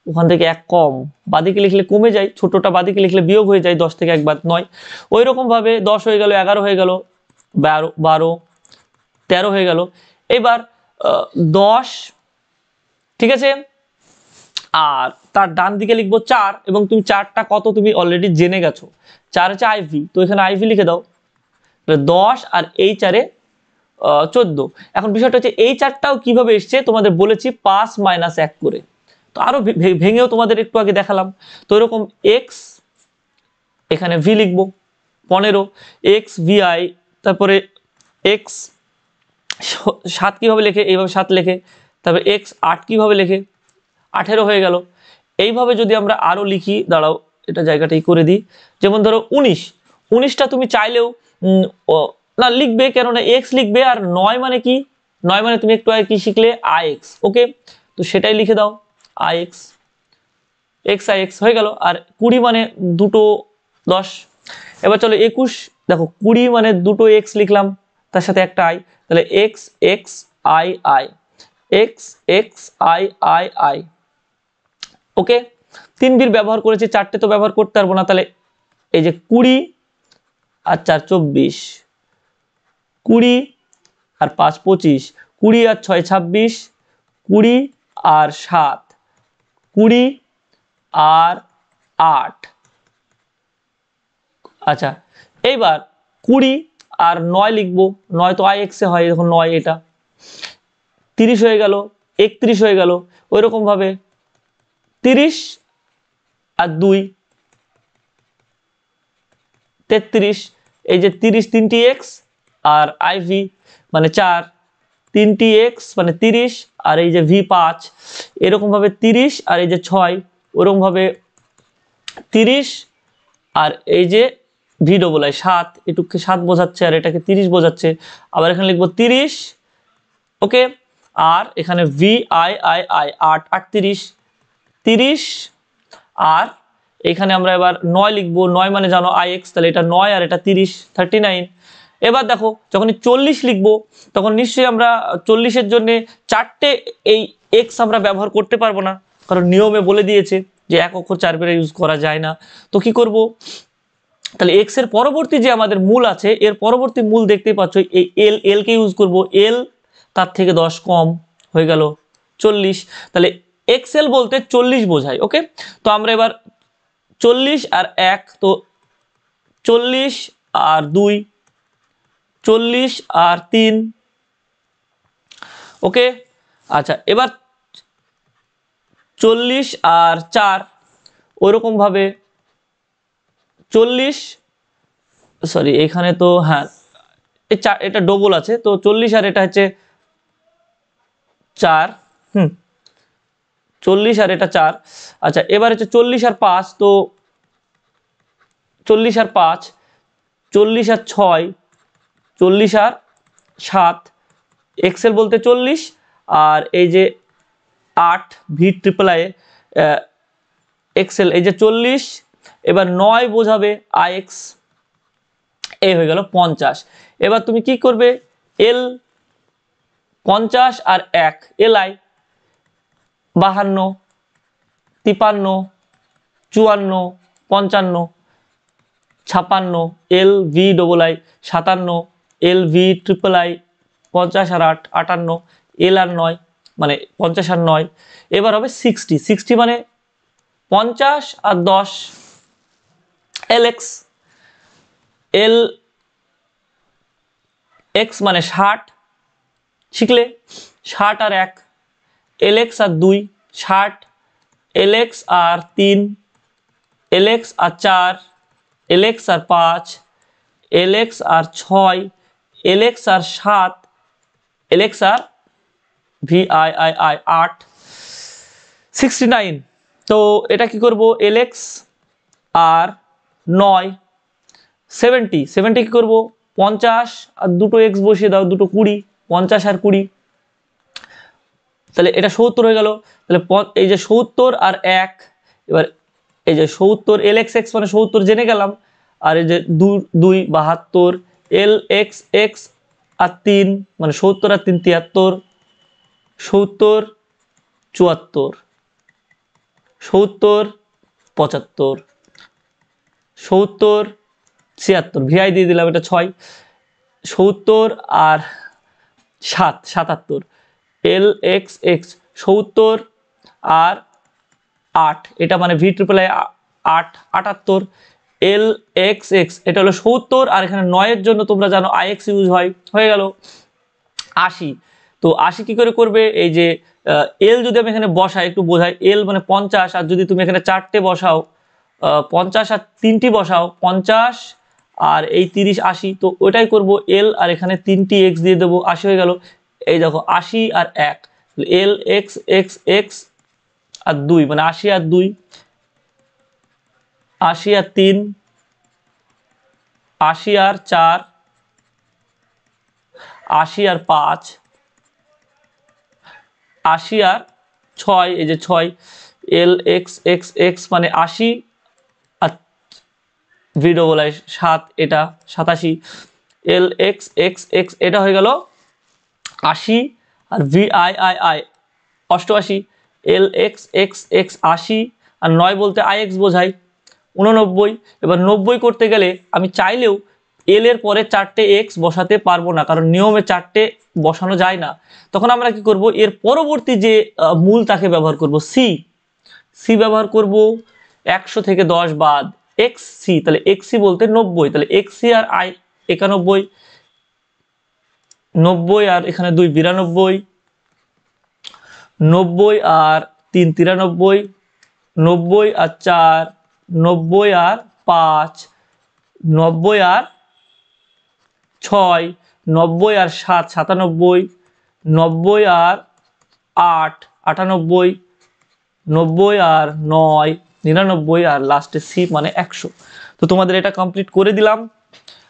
ওখান থেকে এক কম। বাদিকে লিখলে কমে যায়, ছোটটা বাদিকে লিখলে বিয়োগ হয়ে যায় দশ থেকে এক বাদ নয়। ওই রকম ভাবে দশ হয়ে গেল, এগারো হয়ে গেল, বারো বারো, তেরো হয়ে গেল। এবার দশ, ঠিক আছে? আর তার ডান দিকে লিখব চার, এবং তুমি চারটা কত তুমি অলরেডি জেনে গেছো। চার হচ্ছে আইভি তো এখানে আইভি লিখে দাও। দশ আর এই চারে চোদ্দ। এখন বিষয়টা হচ্ছে এই চারটাও কীভাবে এসছে? তোমাদের বলেছি, পাঁচ মাইনাস এক করে। তো আরও ভে- ভে- ভেঙেও তোমাদের একটু আগে দেখালাম। তো এরকম এক্স এখানে ভি লিখব, পনেরো। এক্স ভি আই তারপরে এক্স সাত কীভাবে লেখে? এইভাবে সাত লেখে। তারপরে এক্স আট কীভাবে লেখে? আঠেরো হয়ে গেল। এইভাবে যদি আমরা আরও লিখি, দাঁড়াও, এটা জায়গাটাই করে দিই। যেমন ধরো উনিশ। উনিশটা তুমি চাইলেও না, লিখবে কেননা এক্স লিখবে, আর নয় মানে কি? নয় মানে তুমি একটু আগে কি শিখলে? আই এক্স ওকে তো সেটাই লিখে দাও। I X X I X হয়ে গেল। আর কুড়ি মানে দুটো দশ। এবার চলো একুশ। দেখো, কুড়ি মানে দুটো এক্স লিখলাম, তার সাথে একটা আই। তাহলে X X, I I. X X, I I I. Okay? তিন বির ব্যবহার করেছি, চারটে তো ব্যবহার করতে পারব না, তাহলে এই যে কুড়ি আর চার চব্বিশ। কুড়ি আর পাঁচ পঁচিশ। কুড়ি আর ছয় ছাব্বিশ। কুড়ি আর সাত। কুড়ি আর আট। আচ্ছা এইবার কুড়ি আর নয় লিখব, নয় তো আই এক্সে হয়, দেখুন নয় এটা। তিরিশ হয়ে গেল, একত্রিশ হয়ে গেল ওই রকমভাবে তিরিশ আর দুই, তেত্রিশ, এই যে তিরিশ তিনটি এক্স আর আইভি মানে চার তিনটি এক্স মানে তিরিশ, আর এই যে ভি পাঁচ, এরকমভাবে তিরিশ, আর এই যে ছয়, ওরকমভাবে তিরিশ, আর এই যে ভি ডবল আই সাত, এটুককে সাত বোঝাচ্ছে, আর এটাকে তিরিশ বোঝাচ্ছে। আবার এখানে লিখব তিরিশ, ওকে? আর এখানে ভি আই আই আই আট, আটত্রিশ, তিরিশ, আর এখানে আমরা এবার নয় লিখব, নয় মানে জানো আই এক্স তাহলে এটা নয়, আর এটা তিরিশ থার্টি নাইন এবার দেখো যখন চল্লিশ লিখব, তখন নিশ্চয়ই আমরা চল্লিশের জন্যে চারটে এই এক্স আমরা ব্যবহার করতে পারব না। কারণ নিয়মে বলে দিয়েছে যে এক অক্ষর চার বেড়ে ইউজ করা যায় না। তো কি করব? তাহলে এক্সের পরবর্তী যে আমাদের মূল আছে, এর পরবর্তী মূল দেখতেই পাচ্ছ, এই এল এলকে ইউজ করব। এল তার থেকে দশ কম হয়ে গেল চল্লিশ। তাহলে এক্সেল বলতে চল্লিশ বোঝায়, ওকে? তো আমরা এবার চল্লিশ আর এক, তো চল্লিশ আর দুই চল্লিশ আর তিন। ওকে? আচ্ছা এবার চল্লিশ আর চার ওরকমভাবে চল্লিশ সরি এখানে তো হ্যাঁ এটা ডবল আছে, তো চল্লিশ আর এটা হচ্ছে চার, হুম। চল্লিশ আর এটা চার। আচ্ছা এবার হচ্ছে চল্লিশ আর পাঁচ, তো চল্লিশ আর পাঁচ, চল্লিশ আর ছয় চল্লিশ আর সাত। এক্সেল বলতে চল্লিশ আর এই যে আট ভি ট্রিপল আই এক্সেল এই যে চল্লিশ, এবার নয় বোঝাবে আই এক্স এই হয়ে গেল পঞ্চাশ। এবার তুমি কি করবে? এল পঞ্চাশ আর এক এল আই বাহান্ন, তিপান্ন, চুয়ান্ন, পঞ্চান্ন, ছাপান্ন এল ভি ডবল আই সাতান্ন এল ভি ট্রিপল আই পঞ্চাশ আর আট, আটান্ন, এল আর নয় মানে পঞ্চাশ আর নয়। এবার হবে সিক্সটি সিক্সটি মানে পঞ্চাশ আর দশ, এল এক্স। এল এক্স মানে ষাট, শিখলে ষাট আর এক, এল এক্স আর দুই, ষাট, এল এক্স আর তিন, এল এক্স আর চার, এল এক্স আর পাঁচ, এল এক্স আর ছয় এল এক্স আর সাত এল এক্স আর ভি আই আই আই আট সিক্সটি নাইন তো এটা কি করব? এল এক্স আর নয় সেভেন্টি সেভেন্টি কী করব? পঞ্চাশ। আর দুটো এক্স বসিয়ে দাও, দুটো কুড়ি। পঞ্চাশ আর কুড়ি। তাহলে এটা সত্তর হয়ে গেল। তাহলে এই যে সত্তর আর এক, এবার এই যে সত্তর এল এক্স এক্স মানে সত্তর জেনে গেলাম। আর এই যে দুই বাহাত্তর এল, এক্স এক্স আর তিন মানে সত্তর আর তিন, তিয়াত্তর। সত্তর, চুয়াত্তর। সত্তর, পঁচাত্তর। সত্তর, ছিয়াত্তর। ভিআই দিয়ে দিলাম এটা ছয়। সত্তর আর সাত, সাতাত্তর। এল এক্স এক্স সত্তর আর আট। এটা মানে ভি ট্রিপল আই আট, আটাত্তর। এল এক্স এক্স এটা হলো সত্তর, আর এখানে নয়ের জন্য তোমরা জানো আই এক্স ইউজ হয়। হয়ে গেল। আশি। তো আশি কী করে করবে? এই যে এল যদি আমি এখানে বসাই, একটু বোঝাই এল মানে পঞ্চাশ, আর যদি তুমি এখানে চারটে বসাও পঞ্চাশ আর তিনটি বসাও, পঞ্চাশ আর এই তিরিশ, আশি, তো ওইটাই করব এল আর এখানে তিনটি এক্স দিয়ে দেবো। আশি হয়ে গেল। এই দেখো, আশি আর এক। এল এক্স এক্স এক্স আর দুই মানে আশি আর দুই। আশি আর তিন আশি আর চার আশি আর পাঁচ আশি আর ছয়, এই যে ছয়, এল এক্স এক্স এক্স মানে আশি, আর ভি ডবল আই সাত, এটা সাতাশি, এল এক্স এক্স এক্স, এটা হয়ে গেল আশি, আর ভি আই আই আই অষ্টআশি, এল এক্স এক্স এক্স আশি, আর নয় বলতে আই এক্স বোঝায়। উননব্বই। এবার নব্বই করতে গেলে আমি চাইলেও এল এর পরে চারটে এক্স বসাতে পারব না, কারণ নিয়মে চারটে বসানো যায় না। তখন আমরা কি করব? এর পরবর্তী যে মূল তাকে ব্যবহার করব সি সি ব্যবহার করব একশো থেকে দশ বাদ এক্স সি তাহলে এক্স সি বলতে নব্বই, তাহলে এক্স সি আর আই একানব্বই, নব্বই আর এখানে দুই বিরানব্বই, নব্বই আর তিন তিরানব্বই, নব্বই আর চার নব্বই আর পাঁচ, নব্বই আর ছয়, নব্বই আর সাত, সাতানব্বই, নব্বই আর আট, আটানব্বই, নব্বই আর নয়, নিরানব্বই আর লাস্টে সি মানে একশো। তো তোমাদের এটা কমপ্লিট করে দিলাম।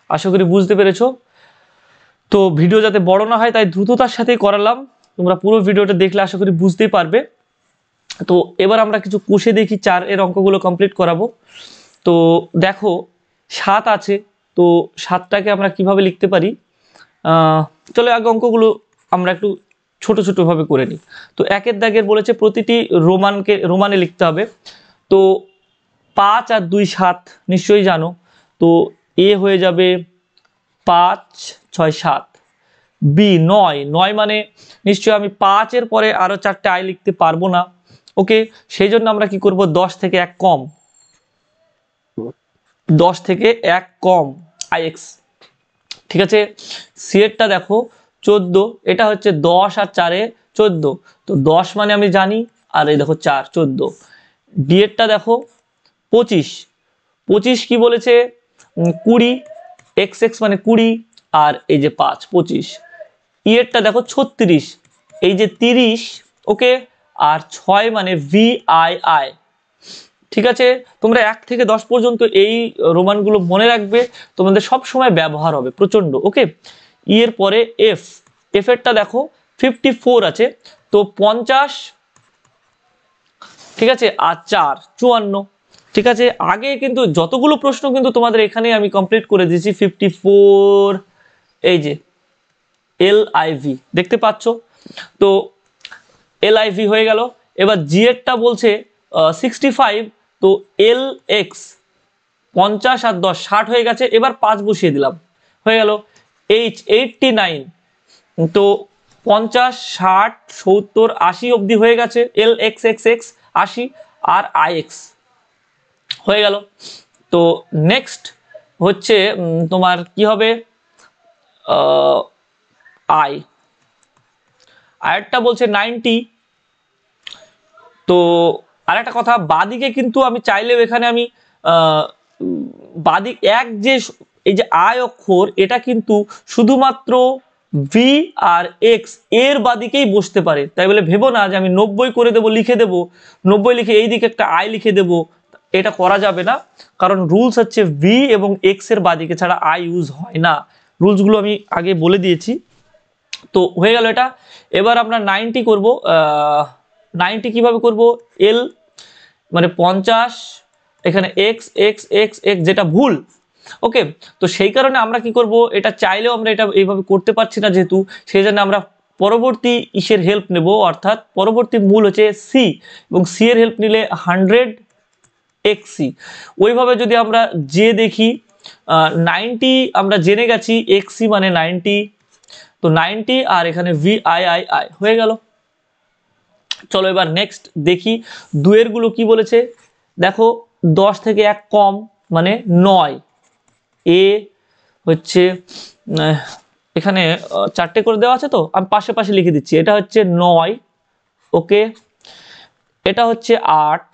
আশা করি বুঝতে পেরেছ। তো ভিডিও যাতে বড় না হয়, তাই দ্রুততার সাথেই করালাম। তোমরা পুরো ভিডিওটা দেখলে আশা করি বুঝতেই পারবে। তো এবার আমরা কিছু কষে দেখি চার এর অঙ্কগুলো কমপ্লিট করাবো। তো দেখো, সাত আছে, তো সাতটাকে আমরা কীভাবে লিখতে পারি? চলো আগে অঙ্কগুলো আমরা একটু ছোট ছোটোভাবে করে নিই। তো একের দাগের বলেছে প্রতিটি রোমানকে, রোমানে লিখতে হবে। তো পাঁচ আর দুই সাত, নিশ্চয়ই জানো। তো এ হয়ে যাবে পাঁচ, ছয়, সাত। বি, নয়। নয় মানে নিশ্চয়ই আমি পাঁচের পরে আরও চারটে আই লিখতে পারব না। ওকে সেই জন্য আমরা কি করব? দশ থেকে এক কম। দশ থেকে এক কম আই এক্স ঠিক আছে? সি এরটা দেখো, চোদ্দ, এটা হচ্ছে দশ আর চারে চোদ্দ। তো দশ মানে আমি জানি, আর এই দেখো চার, চোদ্দ। ডি এরটা দেখো, পঁচিশ। পঁচিশ কি বলেছে? কুড়ি এক্স এক্স মানে কুড়ি, আর এই যে পাঁচ, পঁচিশ। ইয়েরটা দেখো ছত্রিশ। এই যে তিরিশ, ওকে? আর ছয় মানে ভি আই আই ঠিক আছে? তোমরা এক থেকে দশ পর্যন্ত এই রোমানগুলো মনে রাখবে। তোমাদের সব সময় ব্যবহার হবে, প্রচণ্ড, ওকে? ই এর পরে এফ এফ এরটা দেখো ফিফটি ফোর আছে। তো পঞ্চাশ, ঠিক আছে? আর চার, চুয়ান্ন। ঠিক আছে? আগে কিন্তু যতগুলো প্রশ্ন কিন্তু তোমাদের এখানে আমি কমপ্লিট করে দিয়েছি ফিফটি ফোর এই যে এল আইভি দেখতে পাচ্ছ? তো এল আইভি হয়ে গেল। এবার জি এরটা বলছে সিক্সটি ফাইভ তো এল এক্স পঞ্চাশ আর দশ, ষাট হয়ে গেছে। এবার পাঁচ বসিয়ে দিলাম। হয়ে গেল এইচ এইটটি নাইন তো পঞ্চাশ, ষাট, সত্তর, আশি অবধি হয়ে গেছে। এল এক্স এক্স এক্স আশি আর আই এক্স হয়ে গেল। তো নেক্সট হচ্ছে তোমার কি হবে? আই আরেকটা বলছে নাইনটি তো আর একটা কথা, বাদিকে কিন্তু আমি চাইলেও এখানে আমি বাদিক এক যে এই যে আয় অক্ষর, এটা কিন্তু শুধুমাত্র ভি আর এক্সের বাদিকেই বসতে পারে। তাই বলে ভেবো না যে আমি নব্বই করে দেবো, লিখে দেবো। নব্বই লিখে এই দিকে একটা আয় লিখে দেবো, এটা করা যাবে না। কারণ রুলস হচ্ছে ভি এবং এক্সের বাদিকে ছাড়া আই ইউজ হয় না। রুলসগুলো আমি আগে বলে দিয়েছি। তো হয়ে গেল এটা। এবার আমরা নাইনটি করব নাইনটি কীভাবে করব? এল মানে পঞ্চাশ, এখানে এক্স এক্স এক্স এক্স যেটা ভুল। ওকে তো সেই কারণে আমরা কি করব? এটা চাইলেও আমরা এটা এইভাবে করতে পারছি না যেহেতু, সেই জন্য আমরা পরবর্তী ইসের হেল্প নেব, অর্থাৎ পরবর্তী মূল হচ্ছে সি এবং সি এর হেল্প নিলে হান্ড্রেড এক্সি ওইভাবে যদি আমরা যে দেখি নাইনটি আমরা জেনে গেছি এক্সি মানে নাইনটি, তো নাইনটি আর এখানে ভি আই আই আই হয়ে গেল। চলো এবার নেক্সট দেখি দুয়েরগুলো কি বলেছে। দেখো, দশ থেকে এক কম মানে নয়। এ হচ্ছে এখানে চারটে করে দেওয়া আছে তো? আমি পাশে পাশে লিখে দিচ্ছি। এটা হচ্ছে নয়, ওকে? এটা হচ্ছে আট,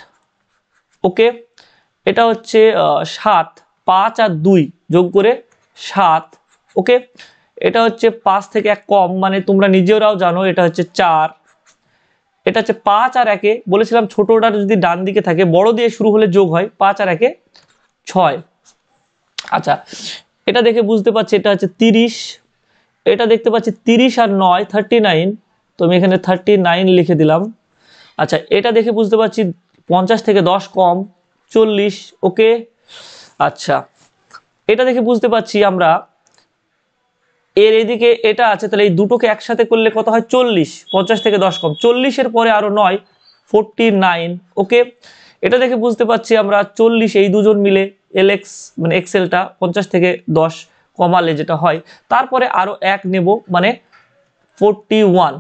ওকে? এটা হচ্ছে সাত, পাঁচ আর দুই যোগ করে সাত, ওকে? এটা হচ্ছে পাঁচ থেকে এক কম মানে তোমরা নিজেরাও জানো, এটা হচ্ছে চার। এটা হচ্ছে পাঁচ আর একে, বলেছিলাম ছোটটা যদি ডান দিকে থাকে, বড় দিয়ে শুরু হলে যোগ হয়, পাঁচ আর একে ছয়। আচ্ছা এটা দেখে বুঝতে পারছি, এটা হচ্ছে তিরিশ। এটা দেখতে পাচ্ছি তিরিশ আর নয় থার্টি নাইন তো আমি এখানে থার্টি নাইন লিখে দিলাম। আচ্ছা এটা দেখে বুঝতে পারছি পঞ্চাশ থেকে দশ কম, চল্লিশ, ওকে? আচ্ছা এটা দেখে বুঝতে পারছি আমরা এর এদিকে এটা আছে, তাহলে এই দুটোকে একসাথে করলে কত হয়? চল্লিশ, পঞ্চাশ থেকে দশ কম। চল্লিশের পরে আরও নয় ফোরটি নাইন ওকে এটা দেখে বুঝতে পারছি আমরা চল্লিশ এই দুজন মিলে এল এক্স মানে এক্সেলটা পঞ্চাশ থেকে দশ কমালে যেটা হয়, তারপরে আরও এক নেব মানে ফোরটি ওয়ান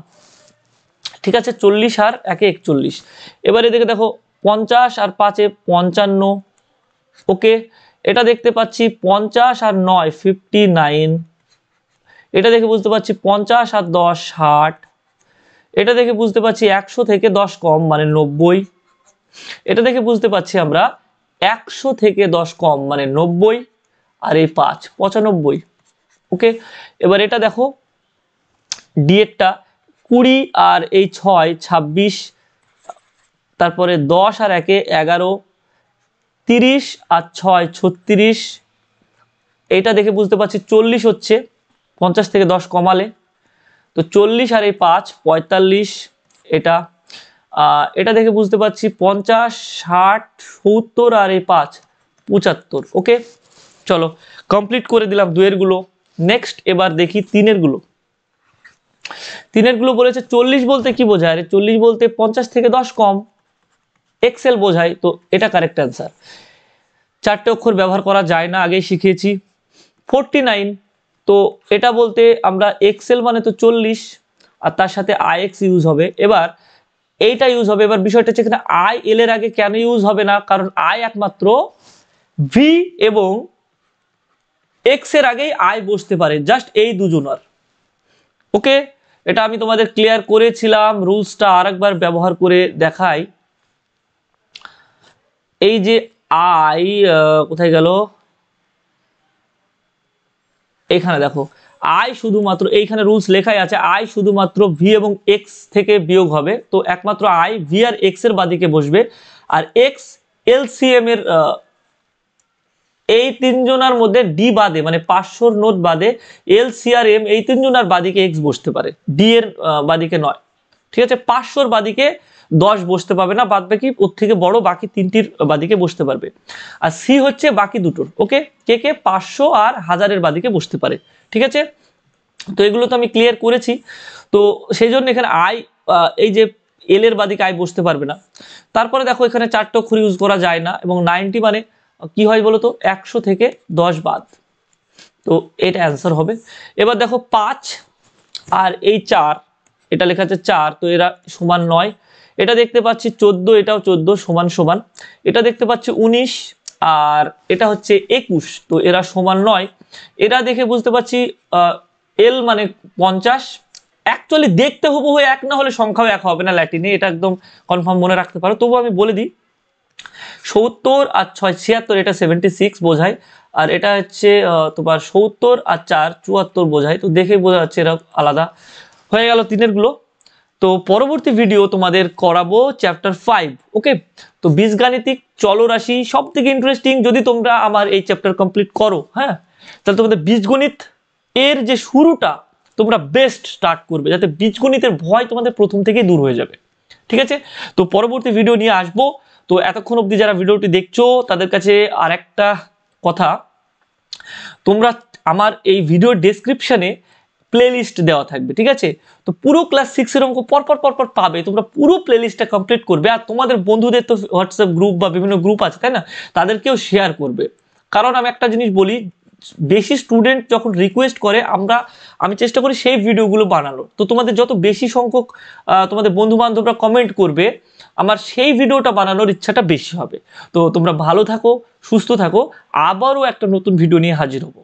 ঠিক আছে, চল্লিশ আর একে একচল্লিশ। এবার এদিকে দেখো, পঞ্চাশ আর পাঁচে পঞ্চান্ন ওকে এটা দেখতে পাচ্ছি পঞ্চাশ আর নয় ফিফটি নাইন এটা দেখে বুঝতে পারছি পঞ্চাশ আর দশ ষাট। এটা দেখে বুঝতে পারছি একশো থেকে দশ কম মানে নব্বই। এটা দেখে বুঝতে পারছি আমরা একশো থেকে দশ কম মানে নব্বই আর এই পাঁচ, পঁচানব্বই। ওকে? এবার এটা দেখো ডিএডটা কুড়ি আর এই ছয়, ছাব্বিশ, তারপরে দশ আর একে এগারো, তিরিশ আর ছয়, ছত্রিশ। এটা দেখে বুঝতে পারছি চল্লিশ হচ্ছে। পঞ্চাশ থেকে দশ কমালে। তো চল্লিশ আর এই পাঁচ, পঁয়তাল্লিশ, এটা এটা দেখে বুঝতে পারছি পঞ্চাশ, ষাট, সত্তর আর এই পাঁচ, পঁচাত্তর, ওকে? চলো কমপ্লিট করে দিলাম দুয়েরগুলো নেক্সট এবার দেখি তিনেরগুলো। তিনেরগুলো বলেছে চল্লিশ বলতে কি বোঝায়? আরে চল্লিশ বলতে পঞ্চাশ থেকে দশ কম। এক্সেল বোঝায়, তো এটা কারেক্ট অ্যান্সার চারটে অক্ষর ব্যবহার করা যায় না, আগেই শিখিয়েছি। ফোরটি নাইন তো এটা বলতে আমরা এক্সেল মানে তো চল্লিশ, আর তার সাথে আই এক্স ইউজ হবে। এবার এইটা ইউজ হবে। এবার বিষয়টা হচ্ছে এখানে আই এল এর আগে কেন ইউজ হবে না? কারণ আই একমাত্র ভি এবং এক্সের আগেই আই বসতে পারে। জাস্ট এই দুজনার। ওকে? এটা আমি তোমাদের ক্লিয়ার করেছিলাম। রুলসটা আরেকবার ব্যবহার করে দেখাই। এই যে আই কোথায় গেল? এখানে দেখো আই শুধুমাত্র, এইখানে রুলস লেখাই আছে আই শুধুমাত্র ভি এবং এক্স থেকে বিয়োগ হবে। তো একমাত্র আই ভি আর এক্সের বাদিকে বসবে। আর এক্স এলসিএম এর এই তিনজনের মধ্যে ডি বাদে মানে পাঁচশোর নোট বাদে এল আর এম এই তিনজনের বাদিকে এক্স বসতে পারে। ডি এর বাদিকে নয়। ঠিক আছে? পাঁচশোর বাদিকে দশ বসতে পারবে না, বাদ বাকি ওর থেকে বড় বাকি তিনটির বাদিকে বসতে পারবে। আর সি হচ্ছে বাকি দুটোর ওকে কে কে? পাঁচশো আর হাজারের বাদিকে বসতে পারে, ঠিক আছে? তো এগুলো তো আমি ক্লিয়ার করেছি। তো সেই জন্য এখানে আই এই যে এল এর বাদিকে আই বসতে পারবে না। তারপরে দেখো এখানে চারটে অক্ষর ইউজ করা যায় না, এবং নাইনটি মানে কি হয় বলো তো? একশো থেকে দশ বাদ। তো এটা অ্যান্সার হবে। এবার দেখো পাঁচ আর এই চার, এটা লেখা আছে চার, তো এরা সমান নয়। এটা দেখতে পাচ্ছি চোদ্দ, এটাও চোদ্দ, সমান সমান। এটা দেখতে পাচ্ছি উনিশ, আর এটা হচ্ছে একুশ, তো এরা সমান নয়। এরা দেখে বুঝতে পারছি এল মানে পঞ্চাশ। অ্যাকচুয়ালি দেখতে হবু হয়ে এক, না হলে সংখ্যাও এক হবে না ল্যাটিনে, এটা একদম কনফার্ম মনে রাখতে পারো। তবু আমি বলে দিই, সত্তর আর ছয়, ছিয়াত্তর, এটা সেভেন্টি সিক্স বোঝায়। আর এটা হচ্ছে তোমার সত্তর আর চার, চুয়াত্তর বোঝায়। তো দেখে বোঝা যাচ্ছে এরা আলাদা। হয়ে গেল তিনেরগুলো। তো পরবর্তী ভিডিও তোমাদের করাবো চ্যাপ্টার ফাইভ ওকে তো বীজগাণিতিক চলরাশি সব থেকে ইন্টারেস্টিং যদি তোমরা আমার এই চ্যাপ্টার কমপ্লিট করো হ্যাঁ? তাহলে তোমাদের বীজগণিত এর যে শুরুটা তোমরা বেস্ট স্টার্ট করবে, যাতে বীজগণিতের ভয় তোমাদের প্রথম থেকেই দূর হয়ে যাবে, ঠিক আছে? তো পরবর্তী ভিডিও নিয়ে আসব। তো এতক্ষণ অবধি যারা ভিডিওটি দেখছ, তাদের কাছে আর একটা কথা। তোমরা আমার এই ভিডিও ডেসক্রিপশনে প্লেলিস্ট দেওয়া থাকবে, ঠিক আছে? তো পুরো ক্লাস সিক্সের অঙ্ক পরপর পরপর পাবে, তোমরা পুরো প্লেলিস্টটা কমপ্লিট করবে, আর তোমাদের বন্ধুদের তো হোয়াটসঅ্যাপ গ্রুপ বা বিভিন্ন গ্রুপ আছে, তাই না? তাদেরকেও শেয়ার করবে। কারণ আমি একটা জিনিস বলি, বেশি স্টুডেন্ট যখন রিকোয়েস্ট করে, আমরা, আমি চেষ্টা করি সেই ভিডিওগুলো বানানো তো তোমাদের যত বেশি সংখ্যক তোমাদের বন্ধু বান্ধবরা কমেন্ট করবে, আমার সেই ভিডিওটা বানানোর ইচ্ছাটা বেশি হবে। তো তোমরা ভালো থাকো, সুস্থ থাকো, আবারও একটা নতুন ভিডিও নিয়ে হাজির হব।